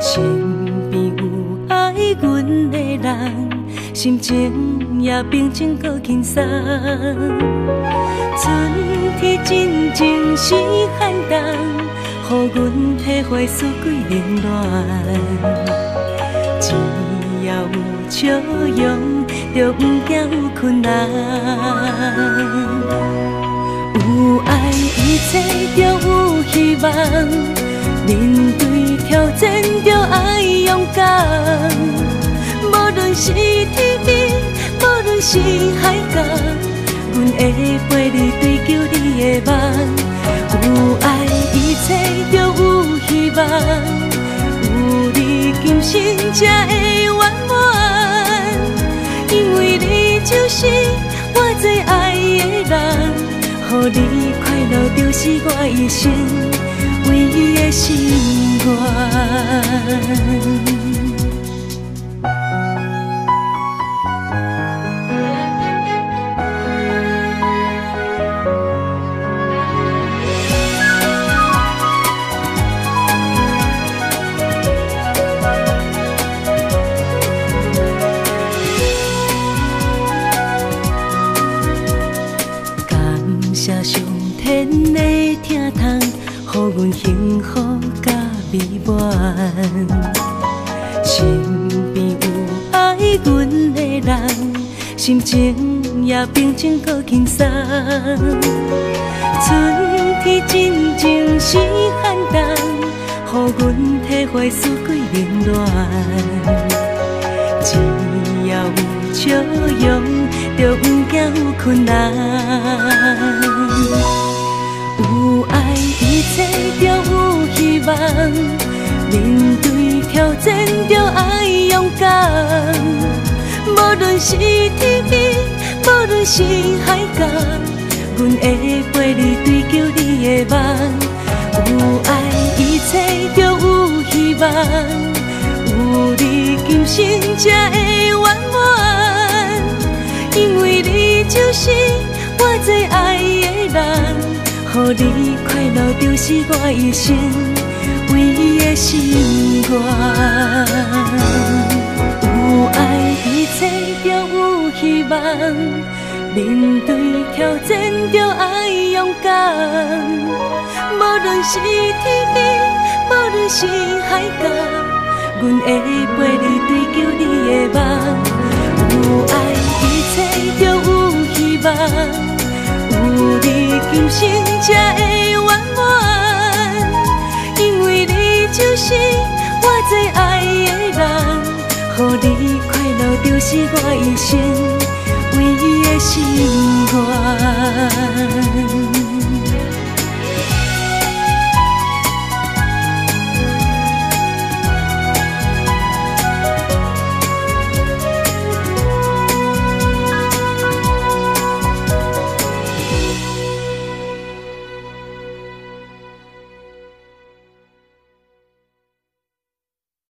身边有爱阮的人心情也平静搁轻松，春天真情是寒冬，予阮体会四季冷暖。只要有笑容，就不惊有困难。有爱，一切就有希望。面对挑战，就爱勇敢。无论是天边，无论是海角，阮会陪你追求你的梦。有爱，一切就有希望。有你，今生才会圆满。因为你就是我最爱的人，予你快乐就是我一生唯一的心阮幸福甲美满，身边有爱阮的人，心情也平静搁轻松。春天真情是寒冬，予阮体会四季冷暖。只要有笑容，就不惊有困难。有爱，一切就有希望。面对挑战，就爱勇敢。无论是天边，无论是海角，阮会陪你追求你的梦。有爱，一切就有希望。有你，今生才会圆满。因为你就是我最爱的人。予你快乐，就是我一生唯一的心愿。有爱，一切就有希望。面对挑战，就爱勇敢。无论是天边，无论是海角，阮会陪你追求你的梦。有爱，一切就有希望。今生才会圆满，因为你就是我最爱的人。予你快乐就是我一生唯一的心愿。